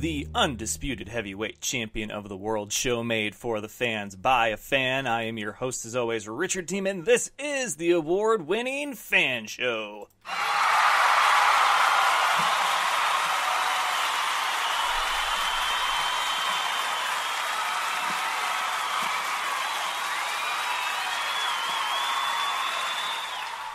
the undisputed heavyweight champion of the world show made for the fans by a fan. I am your host, as always, Richard Demon. This is the award winning fan show.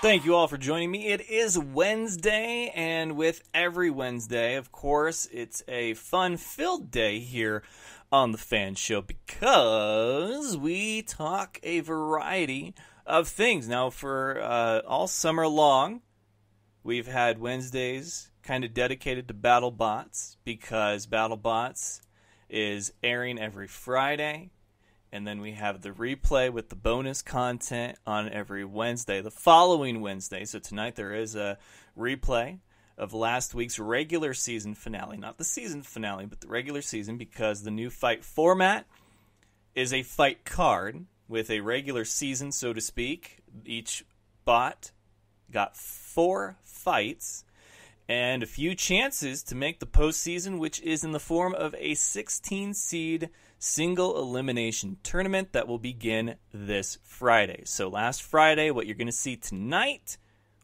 Thank you all for joining me. It is Wednesday, and with every Wednesday, of course, it's a fun filled day here on the Fan Show because we talk a variety of things. Now, for uh, all summer long, we've had Wednesdays kind of dedicated to BattleBots because BattleBots is airing every Friday and then we have the replay with the bonus content on every Wednesday. The following Wednesday, so tonight there is a replay of last week's regular season finale, not the season finale, but the regular season, because the new fight format is a fight card with a regular season, so to speak. Each bot got four fights and a few chances to make the postseason, which is in the form of a 16 seed single elimination tournament that will begin this Friday. So, last Friday, what you're going to see tonight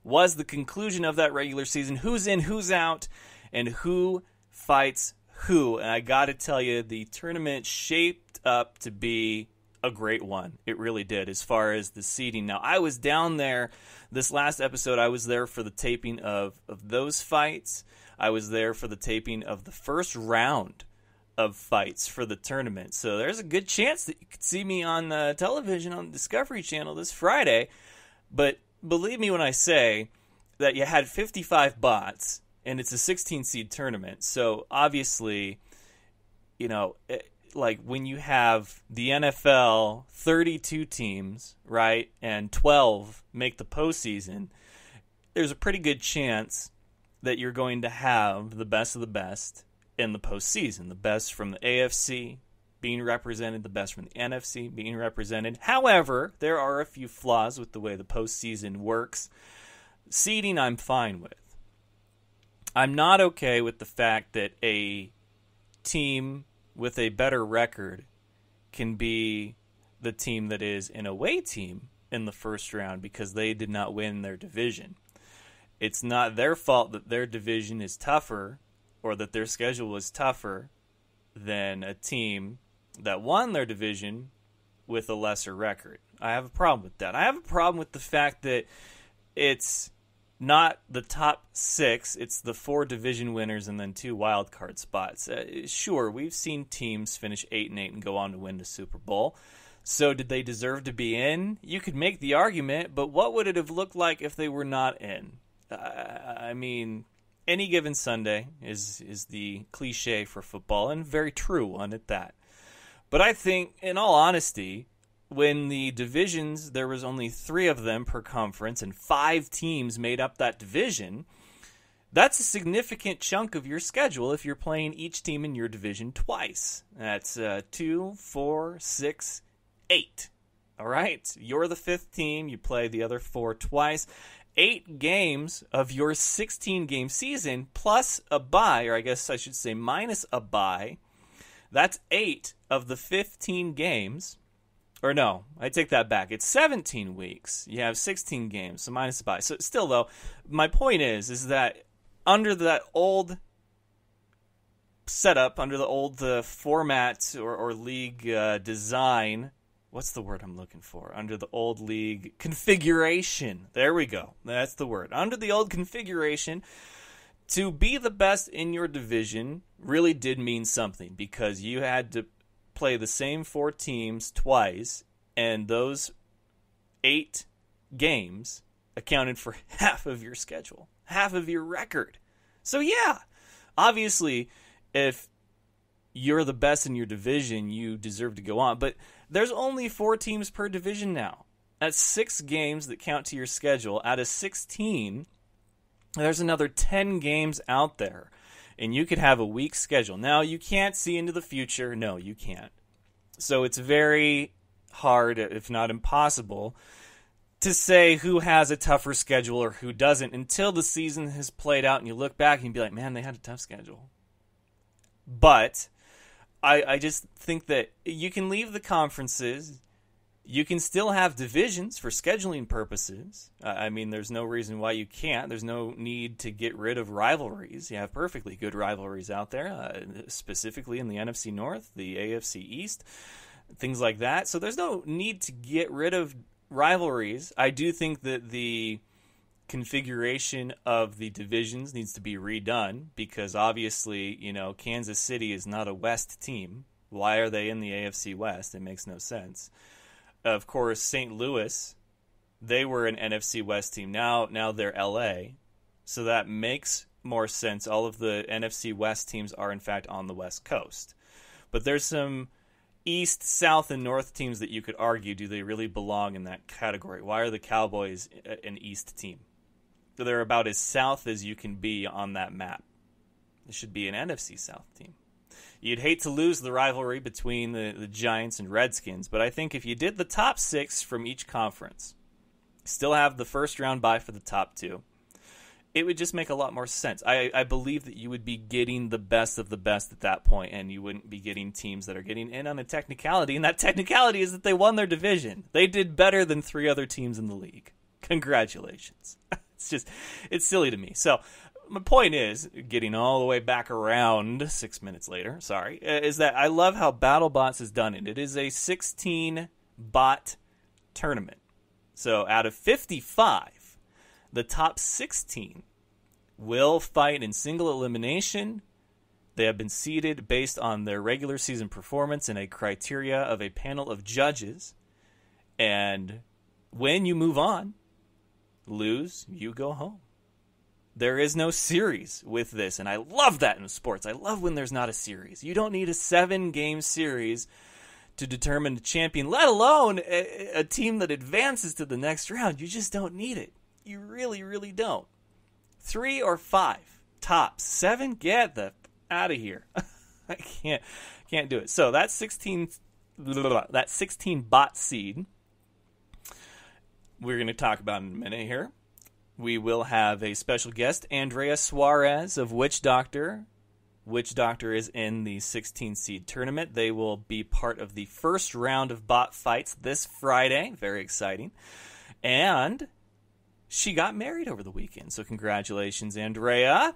was the conclusion of that regular season who's in, who's out, and who fights who. And I got to tell you, the tournament shaped up to be a great one. It really did, as far as the seeding. Now, I was down there this last episode, I was there for the taping of, of those fights. I was there for the taping of the first round of fights for the tournament. So there's a good chance that you could see me on the television on the Discovery Channel this Friday. But believe me when I say that you had 55 bots and it's a 16 seed tournament. So obviously, you know, it, eh, like when you have the NFL 32 teams, right, and 12 make the postseason, there's a pretty good chance that you're going to have the best of the best in the postseason. The best from the AFC being represented, the best from the NFC being represented. However, there are a few flaws with the way the postseason works. Seeding, I'm fine with. I'm not okay with the fact that a team with a better record can be the team that is an away team in the first round because they did not win their division. It's not their fault that their division is tougher or that their schedule was tougher than a team that won their division with a lesser record. I have a problem with that. I have a problem with the fact that it's not the top six, it's the four division winners and then two wild card spots. Uh, sure, we've seen teams finish 8 and 8 and go on to win the Super Bowl. So, did they deserve to be in? You could make the argument, but what would it have looked like if they were not in? Uh, I mean, any given Sunday is is the cliche for football and very true one at that. But I think, in all honesty, when the divisions there was only three of them per conference and five teams made up that division, that's a significant chunk of your schedule if you're playing each team in your division twice. That's uh, two, four, six, eight. All right, you're the fifth team. You play the other four twice eight games of your 16 game season plus a bye, or I guess I should say minus a bye. That's eight of the 15 games. Or no, I take that back. It's 17 weeks. You have 16 games, so minus a bye. So still though, my point is is that under that old setup, under the old uh, format or, or league uh, design, what's the word I'm looking for? Under the old league configuration. There we go. That's the word. Under the old configuration, to be the best in your division really did mean something because you had to play the same four teams twice, and those eight games accounted for half of your schedule, half of your record. So, yeah, obviously, if you're the best in your division, you deserve to go on. But there's only four teams per division now. That's six games that count to your schedule. Out of 16, there's another 10 games out there. And you could have a weak schedule. Now, you can't see into the future. No, you can't. So it's very hard, if not impossible, to say who has a tougher schedule or who doesn't until the season has played out and you look back and you be like, man, they had a tough schedule. But I, I just think that you can leave the conferences. You can still have divisions for scheduling purposes. I mean, there's no reason why you can't. There's no need to get rid of rivalries. You have perfectly good rivalries out there, uh, specifically in the NFC North, the AFC East, things like that. So there's no need to get rid of rivalries. I do think that the configuration of the divisions needs to be redone because obviously, you know, Kansas City is not a West team. Why are they in the AFC West? It makes no sense. Of course, St. Louis, they were an NFC West team. Now now they're LA. So that makes more sense. All of the NFC West teams are in fact on the West Coast. But there's some East, South, and North teams that you could argue do they really belong in that category? Why are the Cowboys an East team? They're about as south as you can be on that map. It should be an NFC South team. You'd hate to lose the rivalry between the, the Giants and Redskins, but I think if you did the top six from each conference, still have the first round bye for the top two, it would just make a lot more sense. I, I believe that you would be getting the best of the best at that point, and you wouldn't be getting teams that are getting in on a technicality, and that technicality is that they won their division. They did better than three other teams in the league. Congratulations. it's just it's silly to me. So my point is, getting all the way back around six minutes later, sorry, uh, is that I love how BattleBots has done it. It is a 16 bot tournament. So out of 55, the top 16 will fight in single elimination. They have been seeded based on their regular season performance in a criteria of a panel of judges. And when you move on, lose, you go home. There is no series with this, and I love that in sports. I love when there's not a series. You don't need a seven game series to determine the champion, let alone a, a, team that advances to the next round. You just don't need it. You really, really don't. Three or five tops. Seven, get the out of here. I can't can't do it. So that's sixteen that sixteen bot seed we're going to talk about in a minute here. We will have a special guest, Andrea Suarez of Witch Doctor. Witch Doctor is in the 16 seed tournament. They will be part of the first round of bot fights this Friday. Very exciting. And she got married over the weekend. So, congratulations, Andrea.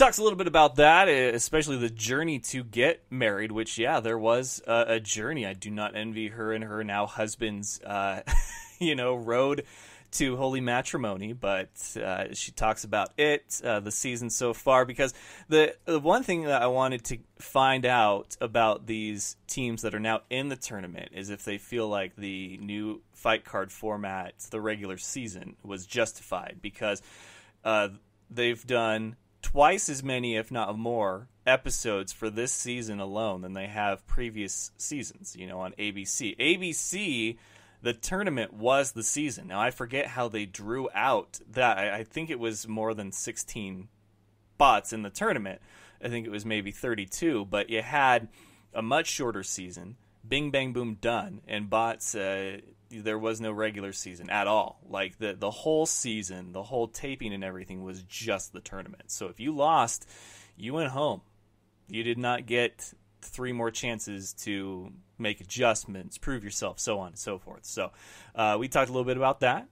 Talks a little bit about that, especially the journey to get married. Which, yeah, there was a, a journey. I do not envy her and her now husband's, uh, you know, road to holy matrimony. But uh, she talks about it, uh, the season so far, because the the one thing that I wanted to find out about these teams that are now in the tournament is if they feel like the new fight card format, the regular season, was justified because. Uh, they've done twice as many, if not more, episodes for this season alone than they have previous seasons, you know, on ABC. ABC, the tournament was the season. Now, I forget how they drew out that. I, think it was more than 16 bots in the tournament. I think it was maybe 32, but you had a much shorter season. Bing, bang, boom, done. And bots, uh, there was no regular season at all. Like the the whole season, the whole taping and everything was just the tournament. So if you lost, you went home. You did not get three more chances to make adjustments, prove yourself, so on and so forth. So uh, we talked a little bit about that,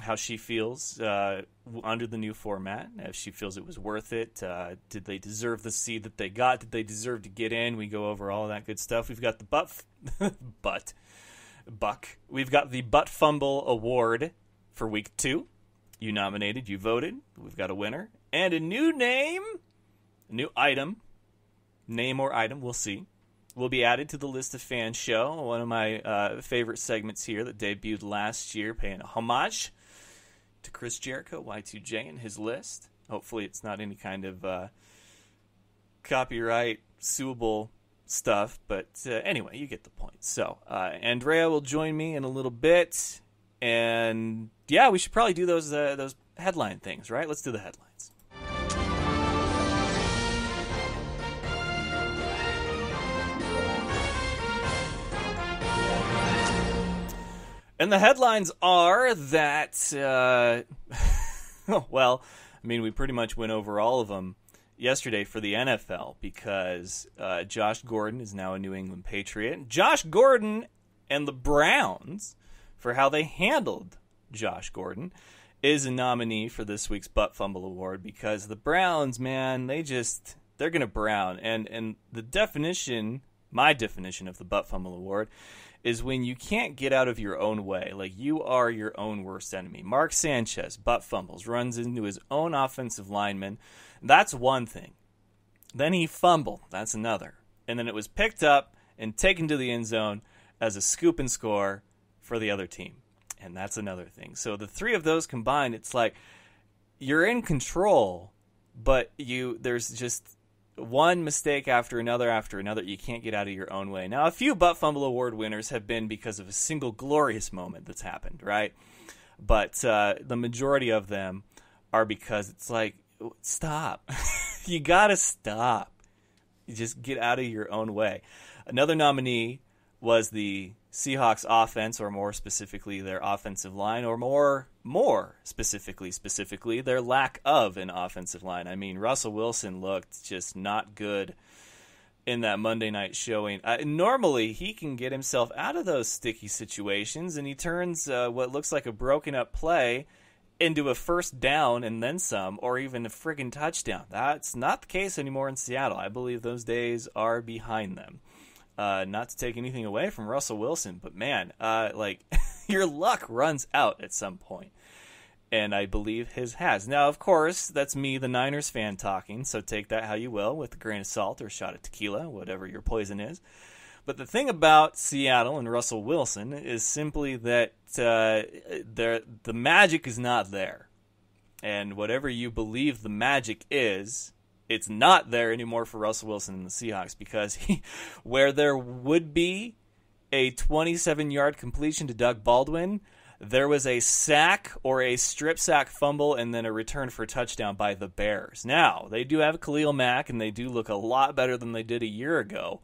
how she feels uh, under the new format, if she feels it was worth it. Uh, did they deserve the seed that they got? Did they deserve to get in? We go over all that good stuff. We've got the butt, f- butt Buck. We've got the Butt Fumble Award for week two. You nominated, you voted. We've got a winner. And a new name, a new item, name or item, we'll see, will be added to the list of fan show. One of my uh, favorite segments here that debuted last year, paying a homage to Chris Jericho, Y2J, and his list. Hopefully, it's not any kind of uh, copyright suable stuff. But uh, anyway, you get the point. So uh, Andrea will join me in a little bit, and yeah, we should probably do those uh, those headline things, right? Let's do the headlines. And the headlines are that, uh, well, I mean, we pretty much went over all of them yesterday for the NFL because uh, Josh Gordon is now a New England Patriot. Josh Gordon and the Browns, for how they handled Josh Gordon, is a nominee for this week's Butt Fumble Award because the Browns, man, they just they're gonna brown and and the definition, my definition of the Butt Fumble Award is when you can't get out of your own way. Like you are your own worst enemy. Mark Sanchez, butt fumbles, runs into his own offensive lineman. That's one thing. Then he fumbled. That's another. And then it was picked up and taken to the end zone as a scoop and score for the other team. And that's another thing. So the three of those combined, it's like you're in control, but you there's just one mistake after another after another. You can't get out of your own way. Now, a few Butt Fumble Award winners have been because of a single glorious moment that's happened, right? But uh, the majority of them are because it's like, stop. you got to stop. You just get out of your own way. Another nominee was the Seahawks offense, or more specifically their offensive line, or more more specifically specifically their lack of an offensive line. I mean, Russell Wilson looked just not good in that Monday night showing. Uh, normally, he can get himself out of those sticky situations, and he turns uh, what looks like a broken up play into a first down and then some, or even a friggin' touchdown. That's not the case anymore in Seattle. I believe those days are behind them. Uh, not to take anything away from Russell Wilson, but man, uh, like your luck runs out at some point, and I believe his has. Now, of course, that's me, the Niners fan, talking. So take that how you will, with a grain of salt or a shot of tequila, whatever your poison is. But the thing about Seattle and Russell Wilson is simply that uh, the magic is not there, and whatever you believe the magic is, it's not there anymore for Russell Wilson and the Seahawks because he, where there would be a 27 yard completion to Doug Baldwin, there was a sack or a strip sack fumble and then a return for a touchdown by the Bears. Now, they do have Khalil Mack and they do look a lot better than they did a year ago.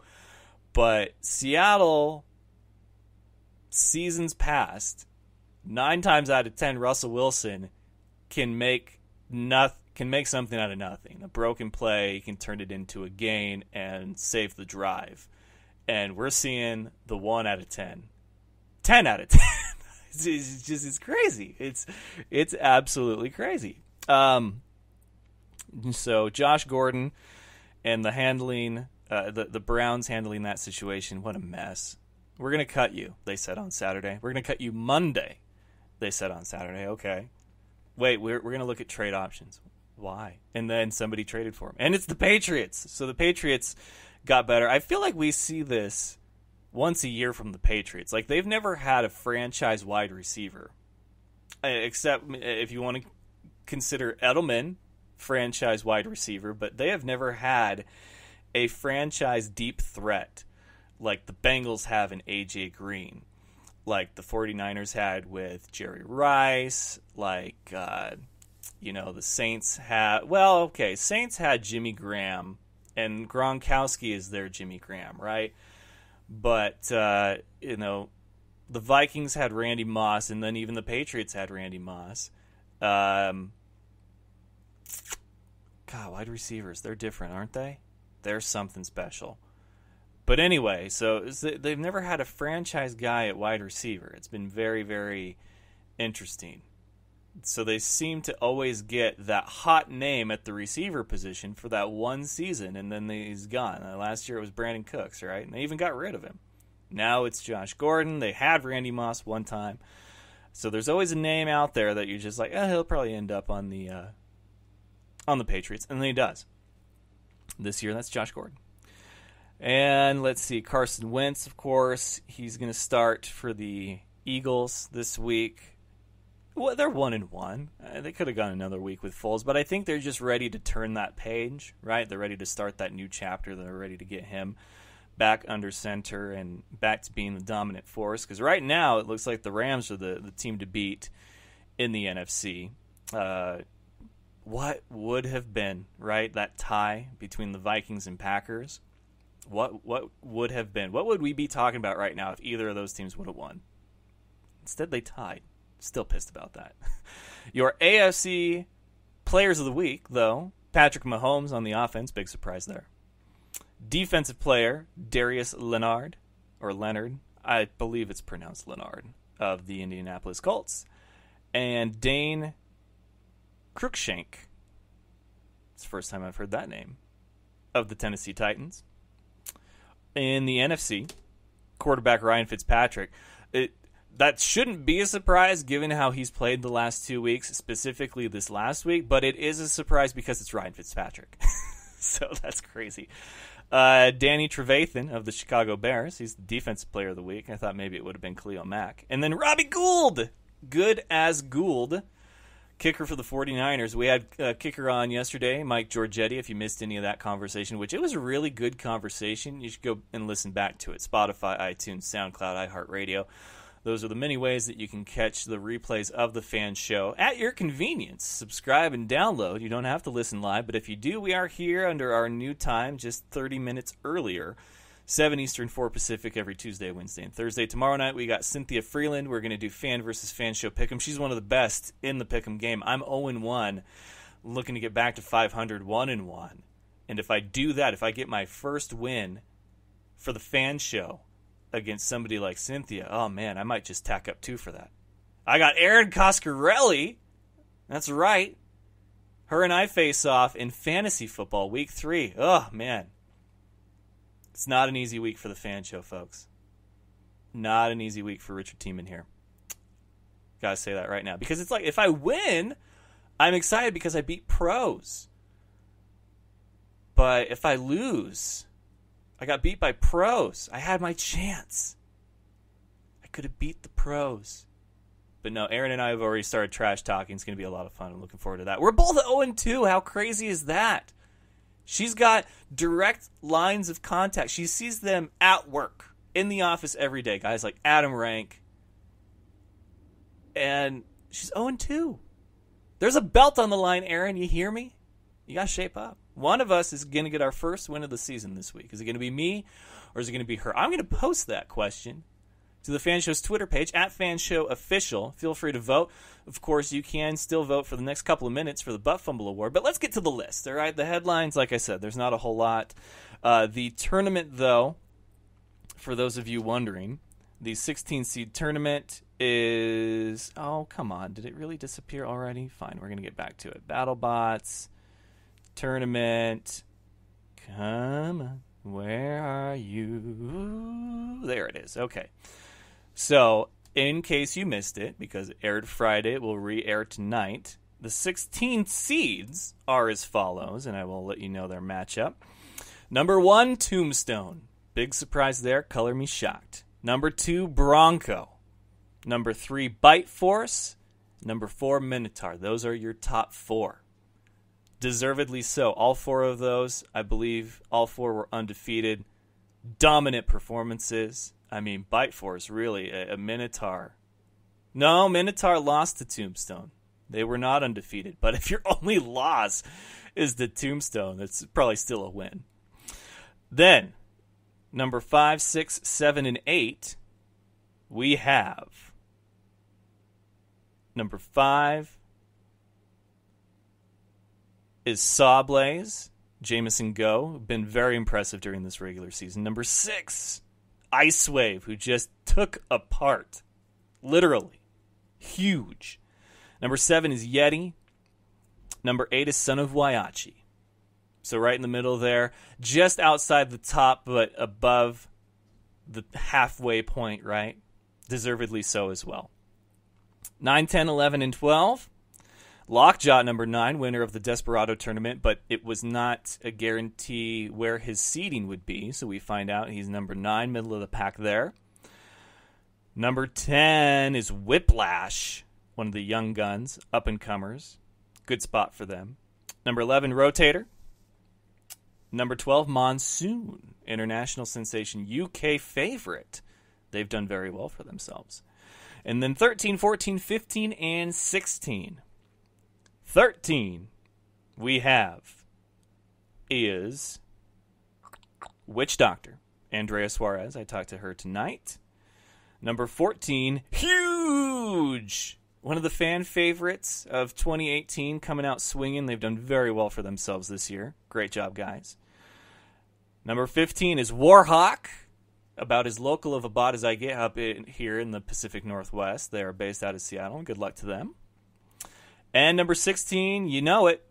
But Seattle, seasons past, nine times out of ten, Russell Wilson can make nothing can make something out of nothing. A broken play he can turn it into a gain and save the drive. And we're seeing the one out of ten. Ten out of ten. it's, just it's crazy. It's it's absolutely crazy. Um, so Josh Gordon and the handling, uh, the the Browns handling that situation. What a mess. We're gonna cut you. They said on Saturday. We're gonna cut you Monday. They said on Saturday. Okay. Wait, we're we're gonna look at trade options why? And then somebody traded for him. And it's the Patriots. So the Patriots got better. I feel like we see this once a year from the Patriots. Like they've never had a franchise wide receiver. Uh, except if you want to consider Edelman franchise wide receiver, but they have never had a franchise deep threat like the Bengals have in AJ Green, like the 49ers had with Jerry Rice, like uh, you know, the Saints had, well, okay, Saints had Jimmy Graham, and Gronkowski is their Jimmy Graham, right? But, uh, you know, the Vikings had Randy Moss, and then even the Patriots had Randy Moss. Um, God, wide receivers, they're different, aren't they? They're something special. But anyway, so they've never had a franchise guy at wide receiver. It's been very, very interesting so they seem to always get that hot name at the receiver position for that one season, and then he's gone. Uh, last year it was Brandin Cooks, right? And they even got rid of him. Now it's Josh Gordon. They had Randy Moss one time, so there's always a name out there that you're just like, oh, he'll probably end up on the uh, on the Patriots, and then he does. This year, that's Josh Gordon. And let's see, Carson Wentz, of course, he's going to start for the Eagles this week. Well, they're one and one. Uh, they could have gone another week with Foles, but I think they're just ready to turn that page, right? They're ready to start that new chapter. They're ready to get him back under center and back to being the dominant force. Because right now it looks like the Rams are the, the team to beat in the NFC. Uh, what would have been right that tie between the Vikings and Packers? What what would have been? What would we be talking about right now if either of those teams would have won? Instead, they tied. Still pissed about that. Your AFC players of the week, though, Patrick Mahomes on the offense, big surprise there. Defensive player, Darius Leonard, or Leonard, I believe it's pronounced Leonard, of the Indianapolis Colts. And Dane Cruikshank. It's the first time I've heard that name. Of the Tennessee Titans. In the NFC, quarterback Ryan Fitzpatrick. It, that shouldn't be a surprise given how he's played the last two weeks, specifically this last week, but it is a surprise because it's Ryan Fitzpatrick. so that's crazy. Uh, Danny Trevathan of the Chicago Bears. He's the defensive player of the week. I thought maybe it would have been Khalil Mack. And then Robbie Gould. Good as Gould. Kicker for the 49ers. We had a kicker on yesterday, Mike Giorgetti, if you missed any of that conversation, which it was a really good conversation. You should go and listen back to it. Spotify, iTunes, SoundCloud, iHeartRadio. Those are the many ways that you can catch the replays of the fan show at your convenience. Subscribe and download. You don't have to listen live, but if you do, we are here under our new time, just 30 minutes earlier. 7 Eastern, 4 Pacific every Tuesday, Wednesday, and Thursday. Tomorrow night, we got Cynthia Frelund. We're going to do fan versus fan show pick'em. She's one of the best in the pick'em game. I'm 0 1, looking to get back to 500, 1 1. And if I do that, if I get my first win for the fan show, against somebody like Cynthia, oh man, I might just tack up two for that. I got Erin Coscarelli. That's right. Her and I face off in fantasy football week three. Oh man. It's not an easy week for the fan show, folks. Not an easy week for Richard Tiemann here. Gotta say that right now. Because it's like if I win, I'm excited because I beat pros. But if I lose, I got beat by pros. I had my chance. I could have beat the pros. But no, Erin and I have already started trash talking. It's going to be a lot of fun. I'm looking forward to that. We're both 0 2. How crazy is that? She's got direct lines of contact. She sees them at work, in the office every day. Guys like Adam Rank. And she's 0 2. There's a belt on the line, Erin. You hear me? You got to shape up. One of us is going to get our first win of the season this week. Is it going to be me or is it going to be her? I'm going to post that question to the Fan Show's Twitter page at Fan Show Official. Feel free to vote. Of course, you can still vote for the next couple of minutes for the Butt Fumble Award. But let's get to the list. All right, the headlines, like I said, there's not a whole lot. Uh, the tournament, though, for those of you wondering, the 16 seed tournament is. Oh, come on. Did it really disappear already? Fine, we're going to get back to it. BattleBots tournament. Come on, where are you? There it is. Okay. So, in case you missed it, because it aired Friday, it will re air tonight. The 16 seeds are as follows, and I will let you know their matchup. Number one, Tombstone. Big surprise there. Color me shocked. Number two, Bronco. Number three, Bite Force. Number four, Minotaur. Those are your top four deservedly so. All four of those, I believe, all four were undefeated, dominant performances. I mean, Bite Force really a, a Minotaur. No, Minotaur lost to Tombstone. They were not undefeated. But if your only loss is the Tombstone, that's probably still a win. Then, number five, six, seven, and eight, we have number five, is Sawblaze, Jamison Go, been very impressive during this regular season. Number six, Ice Wave, who just took apart, literally, huge. Number seven is Yeti. Number eight is Son of Whyachi. So right in the middle there, just outside the top, but above the halfway point, right? Deservedly so as well. 9, 10, 11, and 12 Lockjaw number nine, winner of the Desperado tournament, but it was not a guarantee where his seeding would be. So we find out he's number nine, middle of the pack there. Number 10 is Whiplash, one of the young guns, up and comers. Good spot for them. Number 11, Rotator. Number 12, Monsoon, international sensation, UK favorite. They've done very well for themselves. And then 13, 14, 15, and 16. 13 we have is Witch Doctor, Andrea Suarez. I talked to her tonight. Number 14, Huge. One of the fan favorites of 2018 coming out swinging. They've done very well for themselves this year. Great job, guys. Number 15 is Warhawk. About as local of a bot as I get up in, here in the Pacific Northwest. They are based out of Seattle. Good luck to them. And number 16, you know it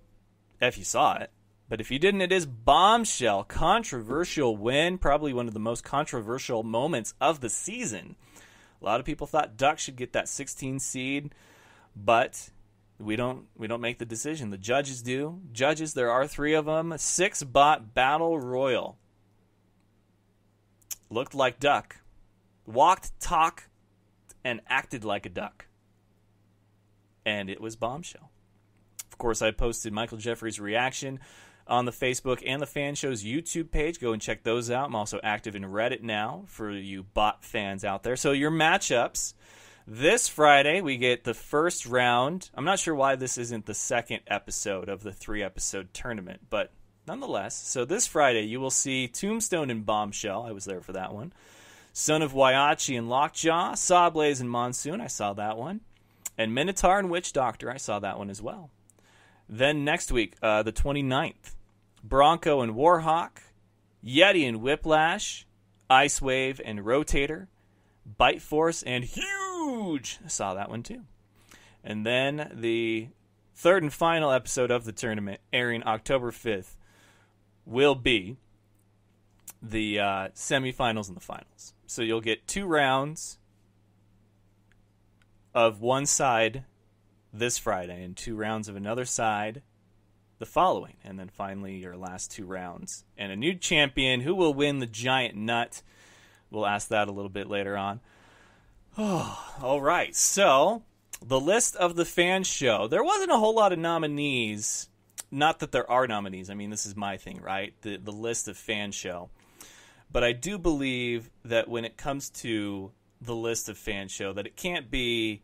if you saw it. But if you didn't, it is Bombshell. Controversial win. Probably one of the most controversial moments of the season. A lot of people thought Duck should get that 16 seed, but we don't we don't make the decision. The judges do. Judges, there are three of them. Six bot battle royal. Looked like Duck. Walked, talked, and acted like a duck. And it was Bombshell. Of course, I posted Michael Jeffrey's reaction on the Facebook and the fan show's YouTube page. Go and check those out. I'm also active in Reddit now for you bot fans out there. So your matchups this Friday we get the first round. I'm not sure why this isn't the second episode of the three episode tournament, but nonetheless. So this Friday you will see Tombstone and Bombshell. I was there for that one. Son of Whyachi and Lockjaw, Sawblaze and Monsoon. I saw that one. And Minotaur and Witch Doctor. I saw that one as well. Then next week, uh, the 29th, Bronco and Warhawk, Yeti and Whiplash, Ice Wave and Rotator, Bite Force and Huge. I saw that one too. And then the third and final episode of the tournament, airing October 5th, will be the uh, semifinals and the finals. So you'll get two rounds of one side this Friday and two rounds of another side the following. And then finally, your last two rounds. And a new champion. Who will win the giant nut? We'll ask that a little bit later on. Oh, all right. So, the list of the fan show. There wasn't a whole lot of nominees. Not that there are nominees. I mean, this is my thing, right? The, the list of fan show. But I do believe that when it comes to the list of fan show, that it can't be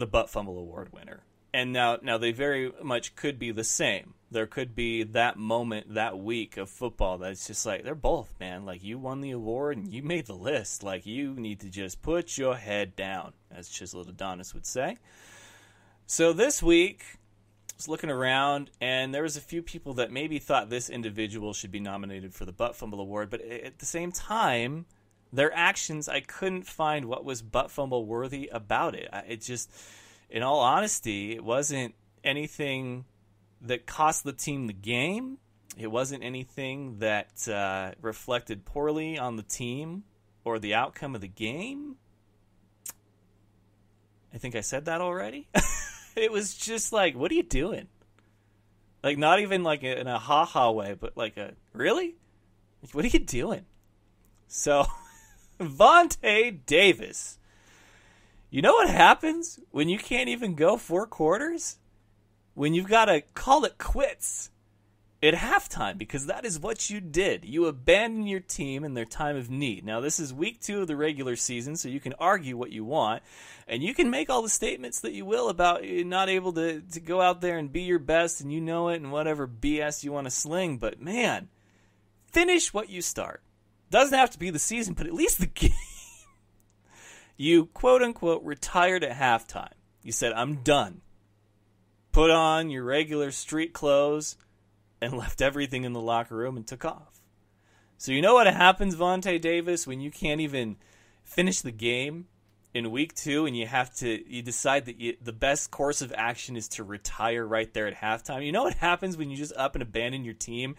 the Butt Fumble Award winner and now now they very much could be the same. There could be that moment that week of football that's just like they're both, man. Like you won the award and you made the list. Like you need to just put your head down, as Chiseled Adonis would say. So this week, I was looking around and there was a few people that maybe thought this individual should be nominated for the Butt Fumble Award, but at the same time, their actions I couldn't find what was butt fumble worthy about it. It just in all honesty, it wasn't anything that cost the team the game. It wasn't anything that uh, reflected poorly on the team or the outcome of the game. I think I said that already. it was just like, what are you doing? Like, not even like in a ha ha way, but like a, really? Like, what are you doing? So, Vontae Davis you know what happens when you can't even go four quarters? When you've got to call it quits at halftime because that is what you did. You abandon your team in their time of need. Now, this is week two of the regular season, so you can argue what you want, and you can make all the statements that you will about not able to, to go out there and be your best, and you know it, and whatever BS you want to sling. But man, finish what you start. Doesn't have to be the season, but at least the game. You quote unquote retired at halftime. You said, I'm done. Put on your regular street clothes and left everything in the locker room and took off. So you know what happens, Vontae Davis, when you can't even finish the game in week two and you have to you decide that you, the best course of action is to retire right there at halftime. You know what happens when you just up and abandon your team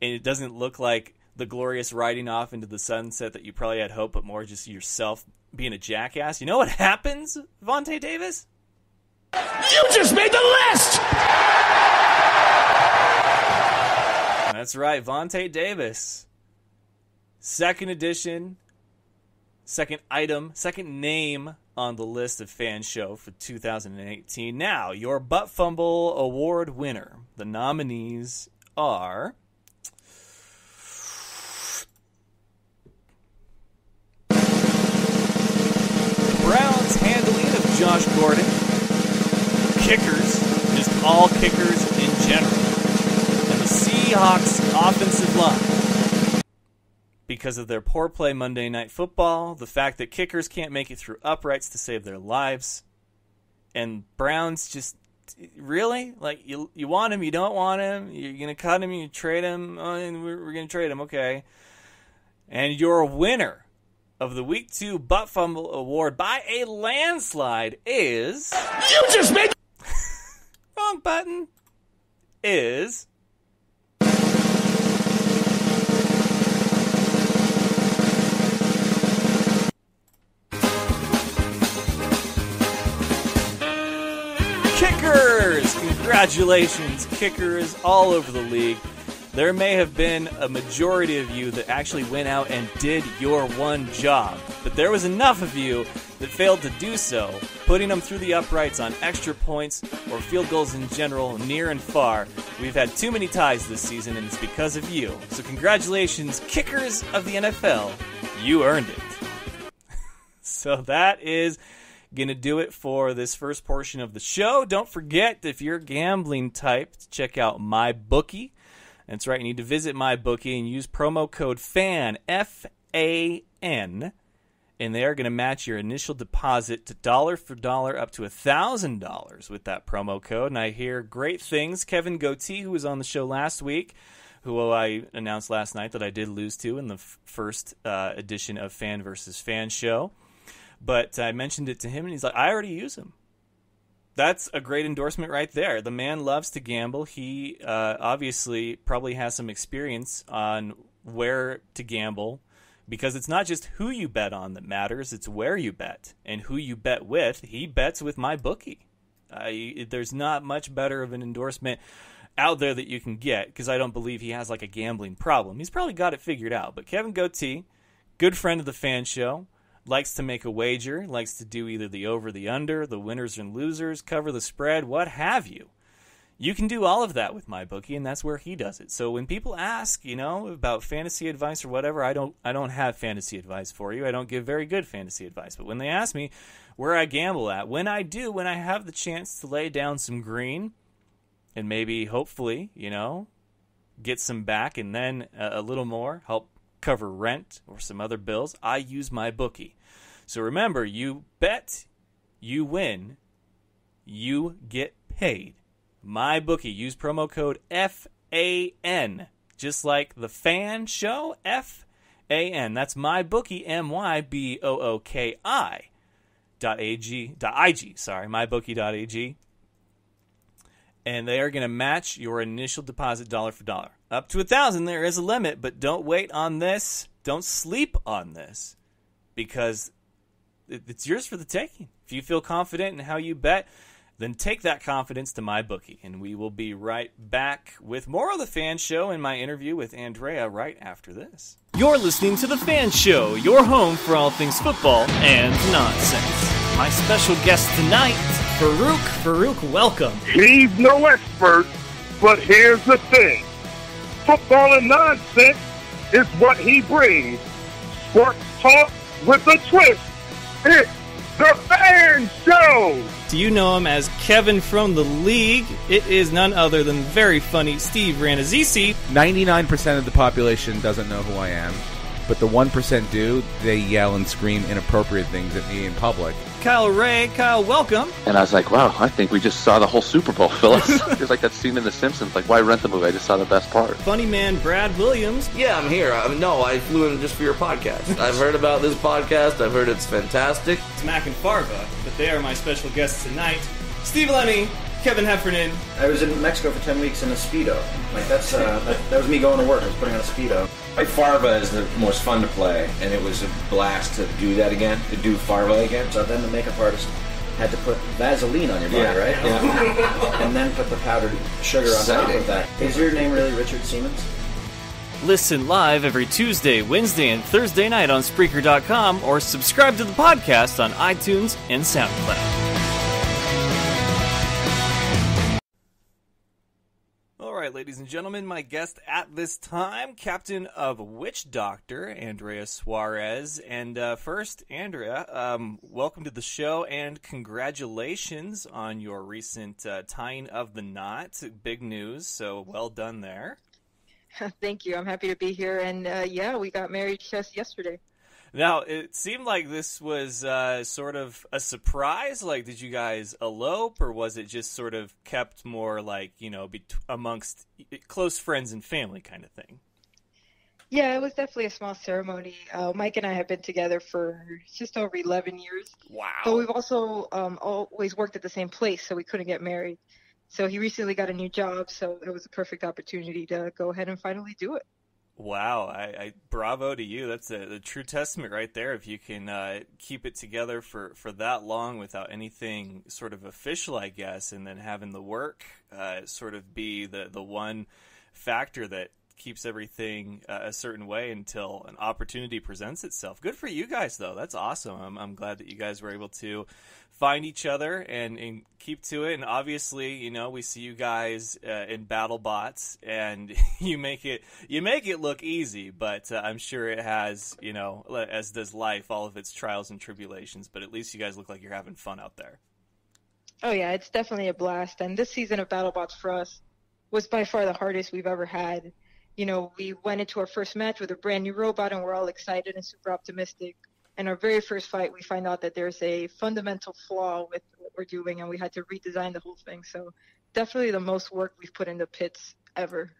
and it doesn't look like the glorious riding off into the sunset that you probably had hoped, but more just yourself being a jackass. You know what happens, Vontae Davis? You just made the list! That's right, Vontae Davis. Second edition, second item, second name on the list of fan show for 2018. Now, your Butt Fumble Award winner. The nominees are Kickers, just all kickers in general. And the Seahawks offensive line. because of their poor play Monday Night Football, the fact that kickers can't make it through uprights to save their lives, and Browns just really like you you want him, you don't want him, you're gonna cut him, you trade him, oh, and we're, we're gonna trade him, okay. And your winner of the Week Two Butt Fumble Award by a landslide is You just made wrong button is kickers. Congratulations, kickers all over the league. There may have been a majority of you that actually went out and did your one job, but there was enough of you that failed to do so, putting them through the uprights on extra points or field goals in general, near and far. We've had too many ties this season, and it's because of you. So, congratulations, kickers of the NFL. You earned it. so, that is going to do it for this first portion of the show. Don't forget, if you're a gambling type, to check out my bookie. That's right, you need to visit my bookie and use promo code FAN, F A N, and they are going to match your initial deposit to dollar for dollar up to a thousand dollars with that promo code. And I hear great things. Kevin Goatee, who was on the show last week, who I announced last night that I did lose to in the f- first uh, edition of Fan versus Fan show, but I mentioned it to him, and he's like, "I already use him." That's a great endorsement right there. The man loves to gamble. He uh, obviously probably has some experience on where to gamble because it's not just who you bet on that matters, it's where you bet and who you bet with. He bets with my bookie. Uh, there's not much better of an endorsement out there that you can get because I don't believe he has like a gambling problem. He's probably got it figured out. But Kevin Goatee, good friend of the fan show, likes to make a wager, likes to do either the over, the under, the winners and losers, cover the spread, what have you. You can do all of that with my bookie, and that's where he does it. So when people ask, you know, about fantasy advice or whatever, I don't, I don't have fantasy advice for you. I don't give very good fantasy advice. But when they ask me where I gamble at, when I do, when I have the chance to lay down some green, and maybe, hopefully, you know, get some back, and then a, little more, help cover rent or some other bills, I use my bookie. So remember, you bet, you win, you get paid. My bookie. Use promo code FAN, just like the fan show F A N. That's my bookie M Y B O O K I dot ag dot ig. Sorry, mybookie.ag. And they are going to match your initial deposit dollar for dollar. Up to a thousand, there is a limit, but don't wait on this. Don't sleep on this because it's yours for the taking. If you feel confident in how you bet, then take that confidence to my bookie. And we will be right back with more of the fan show and my interview with Andrea right after this. You're listening to the fan show, your home for all things football and nonsense. My special guest tonight, Farouk. Farouk, welcome. He's no expert, but here's the thing football and nonsense is what he brings. Sports talk with a twist. It's the fan show. Do you know him as Kevin from the League? It is none other than very funny Steve Rannazzisi. 99% of the population doesn't know who I am, but the 1% do. They yell and scream inappropriate things at me in public. Kyle Ray. Kyle, welcome. And I was like, wow, I think we just saw the whole Super Bowl, Phyllis. it's like that scene in The Simpsons. Like, why rent the movie? I just saw the best part. Funny man Brad Williams. Yeah, I'm here. I mean, no, I flew in just for your podcast. I've heard about this podcast. I've heard it's fantastic. It's Mac and Farva, but they are my special guests tonight. Steve Lemme, Kevin Heffernan. I was in Mexico for 10 weeks in a Speedo. Like, that's, uh, that, that was me going to work. I was putting on a Speedo. Like Farva is the most fun to play, and it was a blast to do that again, to do Farva again. So then the makeup artist had to put Vaseline on your body, Yeah, right? yeah. and then put the powdered sugar on top of that. Is your name really Richard Siemens? Listen live every Tuesday, Wednesday, and Thursday night on Spreaker.com or subscribe to the podcast on iTunes and SoundCloud. Ladies and gentlemen, my guest at this time, Captain of Witch Doctor, Andrea Suarez. And uh, first, Andrea, um, welcome to the show and congratulations on your recent uh, tying of the knot. Big news, so well done there. Thank you. I'm happy to be here. And uh, yeah, we got married just yesterday. Now, it seemed like this was uh, sort of a surprise. Like, did you guys elope, or was it just sort of kept more like, you know, bet- amongst close friends and family kind of thing? Yeah, it was definitely a small ceremony. Uh, Mike and I have been together for just over 11 years. Wow. But we've also um, always worked at the same place, so we couldn't get married. So he recently got a new job, so it was a perfect opportunity to go ahead and finally do it. Wow, I, I bravo to you. That's a, a, true testament right there. If you can uh, keep it together for, for that long without anything sort of official, I guess, and then having the work uh, sort of be the the one factor that keeps everything uh, a certain way until an opportunity presents itself. Good for you guys, though. That's awesome. I'm, I'm glad that you guys were able to find each other and, and keep to it. And obviously, you know, we see you guys uh, in battle bots, and you make it you make it look easy. But uh, I'm sure it has, you know, as does life, all of its trials and tribulations. But at least you guys look like you're having fun out there. Oh yeah, it's definitely a blast. And this season of battle bots for us was by far the hardest we've ever had you know, we went into our first match with a brand new robot and we're all excited and super optimistic. And our very first fight, we find out that there's a fundamental flaw with what we're doing and we had to redesign the whole thing. So definitely the most work we've put in the pits ever.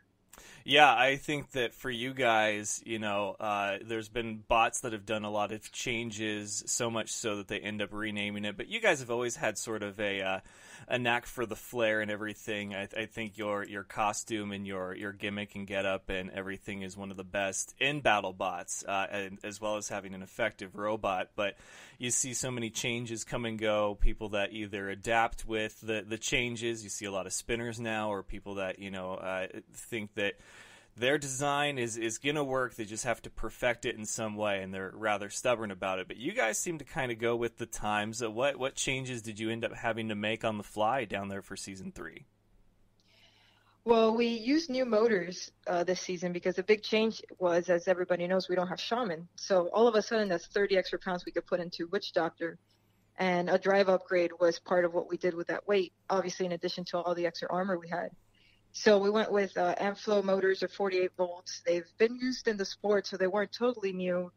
Yeah, I think that for you guys, you know, uh, there's been bots that have done a lot of changes, so much so that they end up renaming it. But you guys have always had sort of a uh, a knack for the flair and everything. I, I, think your your costume and your your gimmick and getup and everything is one of the best in battle bots, uh, and, as well as having an effective robot. But you see so many changes come and go. People that either adapt with the the changes. You see a lot of spinners now, or people that you know uh, think that their design is is gonna work. They just have to perfect it in some way, and they're rather stubborn about it. But you guys seem to kind of go with the times. What what changes did you end up having to make on the fly down there for season three? Well, we used new motors uh, this season because the big change was, as everybody knows, we don't have Shaman. So all of a sudden, that's 30 extra pounds we could put into Witch Doctor. And a drive upgrade was part of what we did with that weight, obviously, in addition to all the extra armor we had. So we went with uh, Ampflow motors of 48 volts. They've been used in the sport, so they weren't totally new.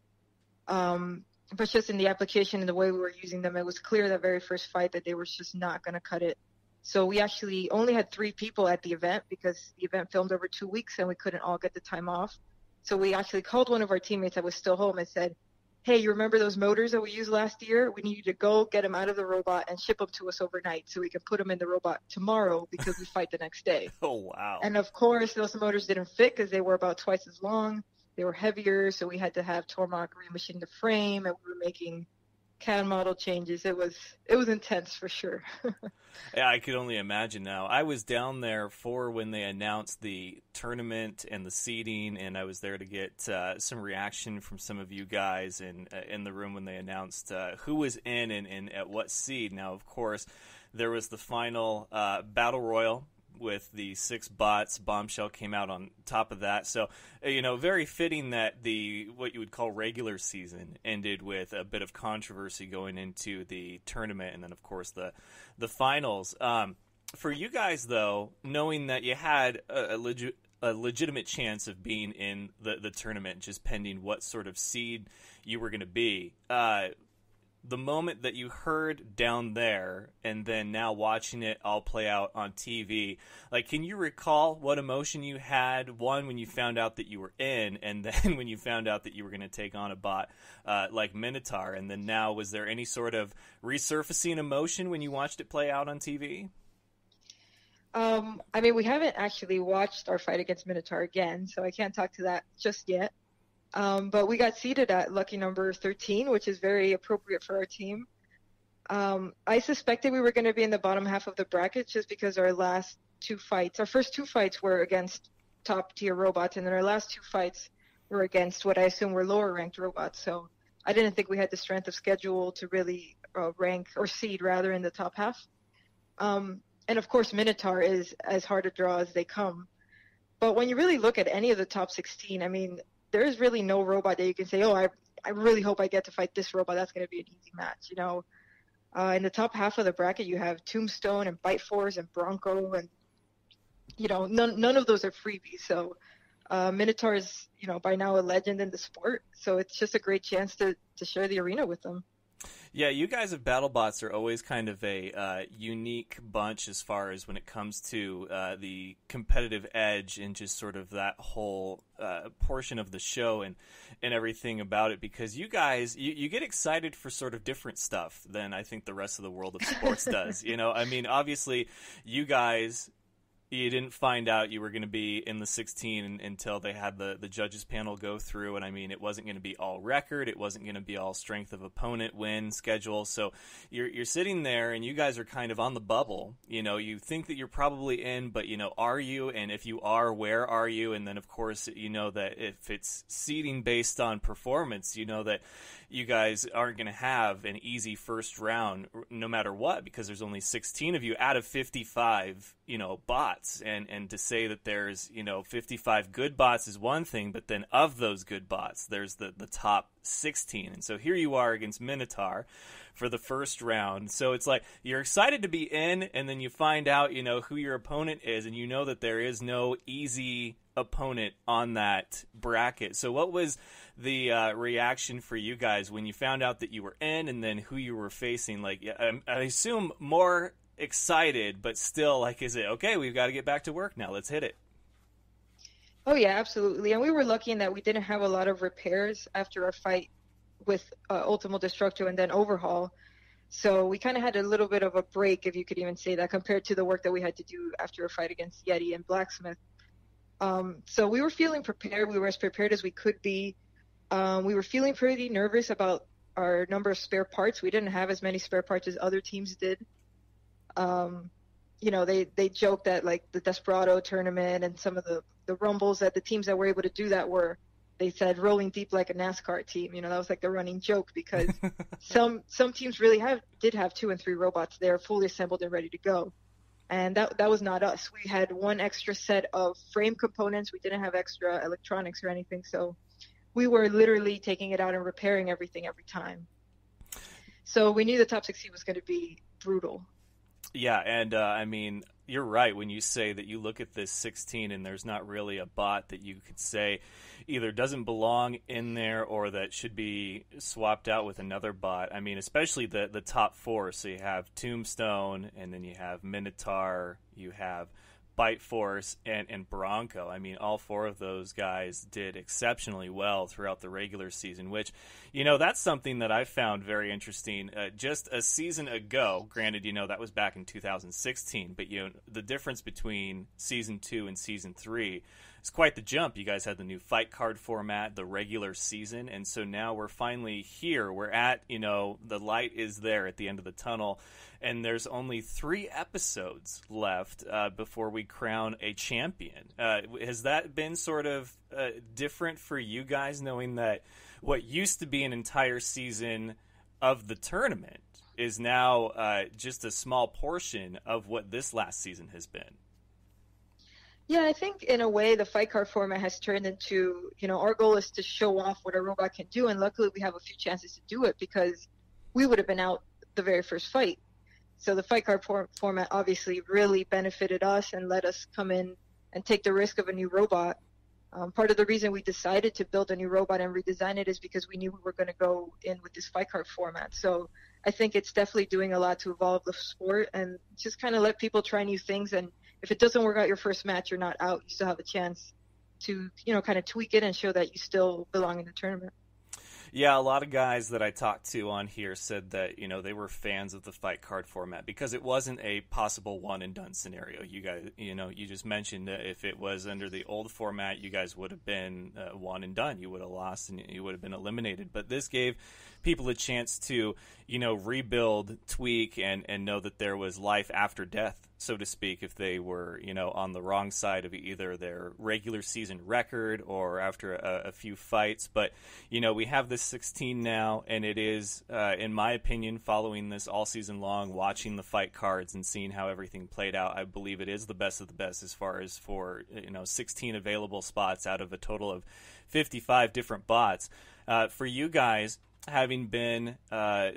Um, but just in the application and the way we were using them, it was clear that very first fight that they were just not going to cut it. So we actually only had three people at the event because the event filmed over two weeks and we couldn't all get the time off. So we actually called one of our teammates that was still home and said, hey, you remember those motors that we used last year? We need you to go get them out of the robot and ship them to us overnight so we can put them in the robot tomorrow because we fight the next day. Oh, wow. And of course, those motors didn't fit because they were about twice as long. They were heavier, so we had to have Tormach remachine the frame, and we were making CAD model changes. It was it was intense for sure. yeah, I could only imagine now. I was down there for when they announced the tournament and the seeding, and I was there to get uh, some reaction from some of you guys in uh, in the room when they announced uh, who was in and, and at what seed. Now, of course, there was the final uh, battle royal with the six bots. Bombshell came out on top of that. So, uh, you know, very fitting that the what you would call regular season ended with a bit of controversy going into the tournament, and then of course the the finals. Um, for you guys, though, knowing that you had a, a legit a legitimate chance of being in the, the tournament, just pending what sort of seed you were going to be. Uh, the moment that you heard down there and then now watching it all play out on TV, like, can you recall what emotion you had? One, when you found out that you were in, and then when you found out that you were going to take on a bot uh, like Minotaur, and then now, was there any sort of resurfacing emotion when you watched it play out on TV? Um, I mean, we haven't actually watched our fight against Minotaur again, so I can't talk to that just yet. Um, but we got seated at lucky number 13, which is very appropriate for our team. Um, I suspected we were going to be in the bottom half of the bracket just because our last two fights, our first two fights were against top tier robots, and then our last two fights were against what I assume were lower ranked robots. So I didn't think we had the strength of schedule to really uh, rank or seed rather in the top half. Um, and of course, Minotaur is as hard a draw as they come. But when you really look at any of the top 16, I mean, there's really no robot that you can say, oh, I, I really hope I get to fight this robot. That's going to be an easy match. You know, uh, in the top half of the bracket, you have Tombstone and Bite Force and Bronco, and you know, none none of those are freebies. So Uh, Minotaur is, you know, by now a legend in the sport, so it's just a great chance to to share the arena with them. Yeah, you guys of BattleBots are always kind of a uh, unique bunch as far as when it comes to uh, the competitive edge and just sort of that whole uh, portion of the show and and everything about it. Because you guys, you, you get excited for sort of different stuff than I think the rest of the world of sports does. You know, I mean, obviously, you guys you didn't find out you were going to be in the 16 until they had the, the judges panel go through. And I mean, it wasn't going to be all record. It wasn't going to be all strength of opponent win schedule. So you're, you're sitting there and you guys are kind of on the bubble. You know, you think that you're probably in, but you know, are you? And if you are, where are you? And then of course, you know that if it's seeding based on performance, you know that you guys aren't going to have an easy first round no matter what because there's only 16 of you out of 55 you know bots. And and to say that there's you know 55 good bots is one thing but then of those good bots there's the the top 16 and so here you are against minotaur for the first round. So it's like you're excited to be in and then you find out you know who your opponent is and you know that there is no easy opponent on that bracket. So, what was the uh, reaction for you guys when you found out that you were in, and then who you were facing? Like, I, I assume more excited, but still, like, is it okay? We've got to get back to work now. Let's hit it. Oh yeah, absolutely. And we were lucky in that we didn't have a lot of repairs after our fight with uh, Ultimo Destructo and then Overhaul. So we kind of had a little bit of a break, if you could even say that, compared to the work that we had to do after a fight against Yeti and Blacksmith. Um, so we were feeling prepared. We were as prepared as we could be. Um, we were feeling pretty nervous about our number of spare parts. We didn't have as many spare parts as other teams did. Um, you know, they, they joked that like the Desperado tournament and some of the, the rumbles that the teams that were able to do that were, they said rolling deep like a NASCAR team. You know, that was like the running joke because some some teams really have did have two and three robots there fully assembled and ready to go and that that was not us. We had one extra set of frame components. We didn't have extra electronics or anything, so we were literally taking it out and repairing everything every time. So we knew the top 16 was going to be brutal. Yeah, and uh, I mean, you're right when you say that you look at this 16 and there's not really a bot that you could say either doesn't belong in there or that should be swapped out with another bot. I mean, especially the the top four. So you have Tombstone, and then you have Minotaur, you have Bite Force, and and Bronco. I mean, all four of those guys did exceptionally well throughout the regular season. Which, you know, that's something that I found very interesting. Uh, just a season ago, granted, you know that was back in 2016, but you know the difference between season two and season three it's quite the jump. You guys had the new fight card format, the regular season, and so now we're finally here. We're at, you know, the light is there at the end of the tunnel, and there's only three episodes left uh, before we crown a champion. Uh, has that been sort of uh, different for you guys, knowing that what used to be an entire season of the tournament is now uh, just a small portion of what this last season has been? Yeah, I think in a way the fight card format has turned into, you know, our goal is to show off what a robot can do, and luckily we have a few chances to do it because we would have been out the very first fight. So the fight card for- format obviously really benefited us and let us come in and take the risk of a new robot. Um, part of the reason we decided to build a new robot and redesign it is because we knew we were going to go in with this fight card format. So I think it's definitely doing a lot to evolve the sport and just kind of let people try new things and if it doesn't work out your first match, you're not out. You still have a chance to, you know, kind of tweak it and show that you still belong in the tournament. Yeah, a lot of guys that I talked to on here said that you know they were fans of the fight card format because it wasn't a possible one and done scenario. You guys, you know, you just mentioned that if it was under the old format, you guys would have been uh, one and done. You would have lost and you would have been eliminated. But this gave people a chance to, you know, rebuild, tweak, and and know that there was life after death so to speak, if they were, you know, on the wrong side of either their regular season record or after a, a few fights. But, you know, we have this 16 now, and it is, uh, in my opinion, following this all season long, watching the fight cards and seeing how everything played out, I believe it is the best of the best as far as for, you know, 16 available spots out of a total of 55 different bots. Uh, for you guys, having been uh,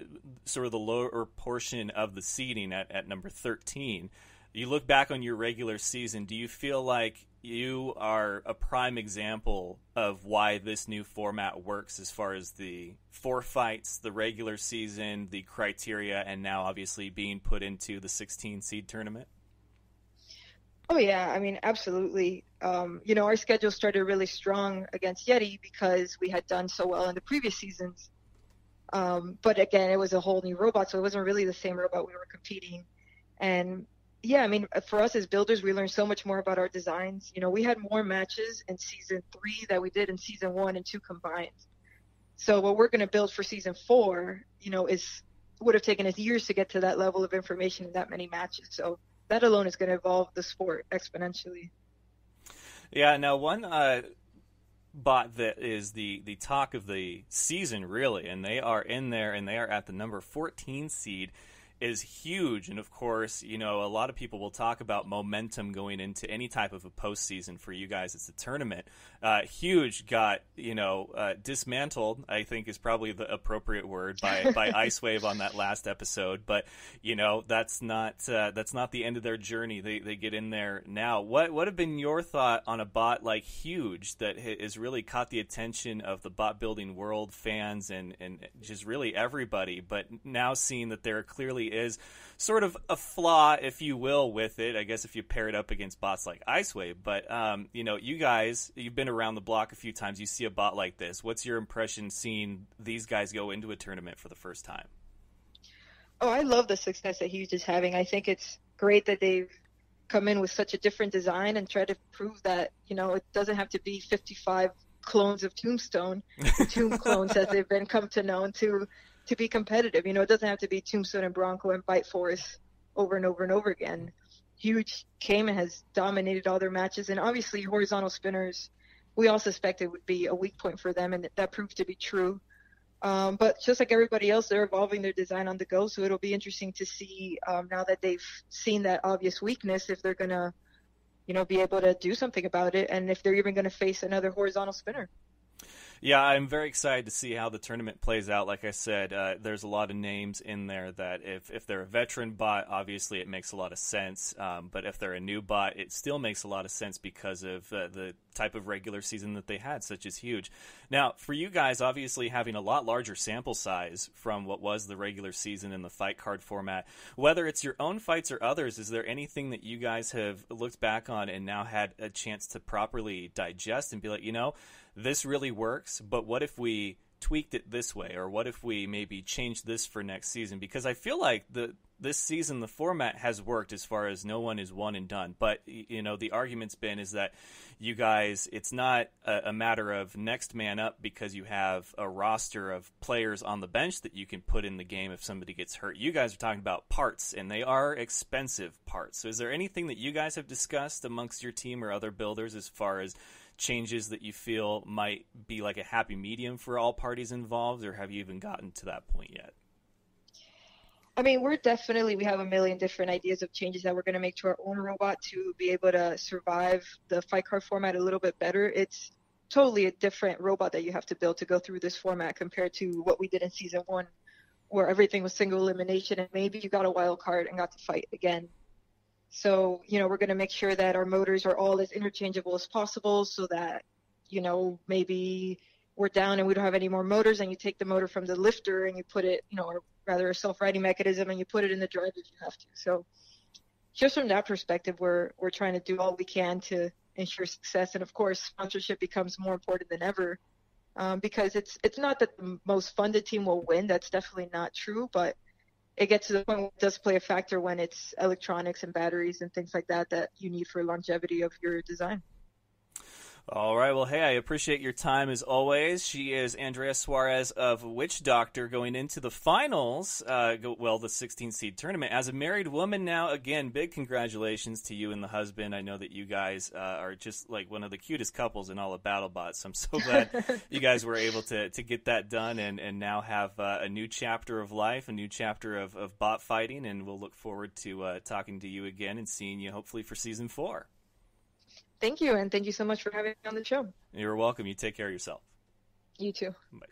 sort of the lower portion of the seeding at, at number 13, you look back on your regular season, do you feel like you are a prime example of why this new format works as far as the four fights, the regular season, the criteria, and now obviously being put into the 16 seed tournament? Oh yeah, I mean absolutely. Um, you know, our schedule started really strong against Yeti because we had done so well in the previous seasons. Um, but again, it was a whole new robot, so it wasn't really the same robot we were competing. And yeah, I mean, for us as builders, we learned so much more about our designs. You know, we had more matches in season three that we did in season one and two combined. So what we're going to build for season four, you know, is would have taken us years to get to that level of information in that many matches. So that alone is going to evolve the sport exponentially. Yeah. Now, one uh, bot that is the the talk of the season, really, and they are in there, and they are at the number 14 seed is huge. And of course, you know, a lot of people will talk about momentum going into any type of a postseason for you guys. It's a tournament. Uh, huge got, you know, uh, dismantled, I think is probably the appropriate word by, by Ice Wave on that last episode. But, you know, that's not, uh, that's not the end of their journey. They, they get in there now. What, what have been your thought on a bot like Huge that has really caught the attention of the bot building world fans and, and just really everybody, but now seeing that there are clearly is sort of a flaw, if you will, with it. I guess if you pair it up against bots like Icewave, but um, you know, you guys, you've been around the block a few times. You see a bot like this. What's your impression seeing these guys go into a tournament for the first time? Oh, I love the success that Huge is having. I think it's great that they've come in with such a different design and try to prove that you know it doesn't have to be 55 clones of Tombstone, Tomb clones as they've been come to know to to be competitive. You know, it doesn't have to be Tombstone and Bronco and Bite Force over and over and over again. Huge came and has dominated all their matches, and obviously horizontal spinners. We all suspected would be a weak point for them, and that proved to be true. Um, but just like everybody else, they're evolving their design on the go. So it'll be interesting to see um, now that they've seen that obvious weakness if they're gonna, you know, be able to do something about it, and if they're even gonna face another horizontal spinner. Yeah, I'm very excited to see how the tournament plays out. Like I said, uh, there's a lot of names in there that if, if they're a veteran bot, obviously it makes a lot of sense. Um, but if they're a new bot, it still makes a lot of sense because of uh, the type of regular season that they had, such as huge. Now, for you guys, obviously having a lot larger sample size from what was the regular season in the fight card format, whether it's your own fights or others, is there anything that you guys have looked back on and now had a chance to properly digest and be like, you know, this really works, but what if we tweaked it this way or what if we maybe changed this for next season because I feel like the this season the format has worked as far as no one is one and done. But you know the argument's been is that you guys it's not a, a matter of next man up because you have a roster of players on the bench that you can put in the game if somebody gets hurt. You guys are talking about parts and they are expensive parts. So is there anything that you guys have discussed amongst your team or other builders as far as changes that you feel might be like a happy medium for all parties involved, or have you even gotten to that point yet? I mean, we're definitely we have a million different ideas of changes that we're going to make to our own robot to be able to survive the fight card format a little bit better. It's totally a different robot that you have to build to go through this format compared to what we did in season one, where everything was single elimination and maybe you got a wild card and got to fight again. So, you know, we're going to make sure that our motors are all as interchangeable as possible so that, you know, maybe we're down and we don't have any more motors and you take the motor from the lifter and you put it, you know, or rather a self-righting mechanism and you put it in the drive if you have to. So just from that perspective, we're, we're trying to do all we can to ensure success. And of course, sponsorship becomes more important than ever. Um, because it's it's not that the most funded team will win. That's definitely not true. But it gets to the point where it does play a factor when it's electronics and batteries and things like that that you need for longevity of your design. All right. Well, hey, I appreciate your time as always. She is Andrea Suarez of Witch Doctor going into the finals, uh, go, well, the 16 seed tournament. As a married woman now, again, big congratulations to you and the husband. I know that you guys uh, are just like one of the cutest couples in all of BattleBots. So I'm so glad you guys were able to, to get that done and, and now have uh, a new chapter of life, a new chapter of, of bot fighting. And we'll look forward to uh, talking to you again and seeing you hopefully for season four. Thank you, and thank you so much for having me on the show. You're welcome. You take care of yourself. You too. Bye.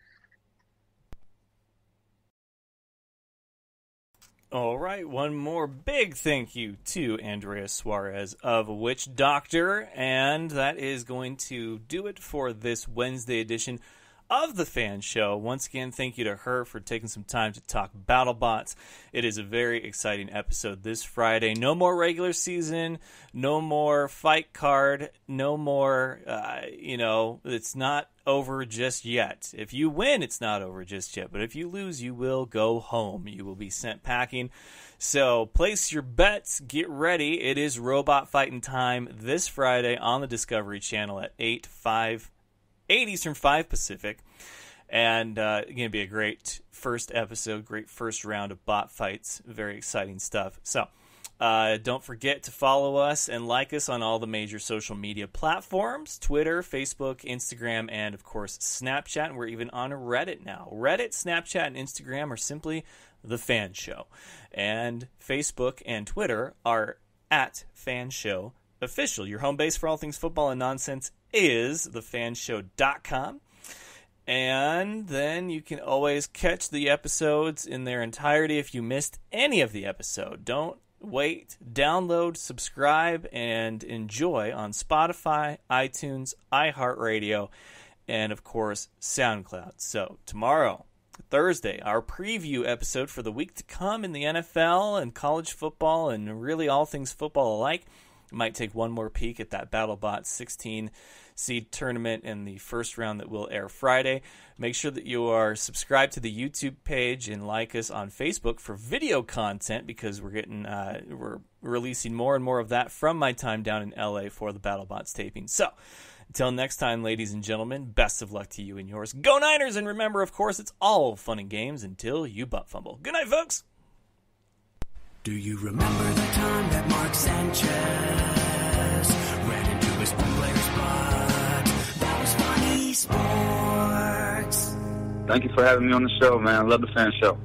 All right, one more big thank you to Andrea Suarez of Witch Doctor, and that is going to do it for this Wednesday edition of the fan show. Once again, thank you to her for taking some time to talk BattleBots. It is a very exciting episode this Friday. No more regular season, no more fight card, no more, uh, you know, it's not over just yet. If you win, it's not over just yet. But if you lose, you will go home. You will be sent packing. So place your bets, get ready. It is robot fighting time this Friday on the Discovery Channel at 8, 5 8 Eastern, 5 Pacific. And uh, going to be a great first episode, great first round of bot fights. Very exciting stuff. So uh, don't forget to follow us and like us on all the major social media platforms Twitter, Facebook, Instagram, and of course Snapchat. And we're even on Reddit now. Reddit, Snapchat, and Instagram are simply The Fan Show. And Facebook and Twitter are at Fan Show Official. Your home base for all things football and nonsense is thefanshow.com. And then you can always catch the episodes in their entirety if you missed any of the episode. Don't wait. Download, subscribe, and enjoy on Spotify, iTunes, iHeartRadio, and of course, SoundCloud. So, tomorrow, Thursday, our preview episode for the week to come in the NFL and college football and really all things football alike. Might take one more peek at that BattleBot 16 seed tournament in the first round that will air Friday. Make sure that you are subscribed to the YouTube page and like us on Facebook for video content because we're getting uh, we're releasing more and more of that from my time down in LA for the BattleBots taping. So. Until next time, ladies and gentlemen, best of luck to you and yours. Go Niners! And remember, of course, it's all fun and games until you butt fumble. Good night, folks! Do you remember the time that Mark Sanchez sports. Thank you for having me on the show, man. I love the fan show.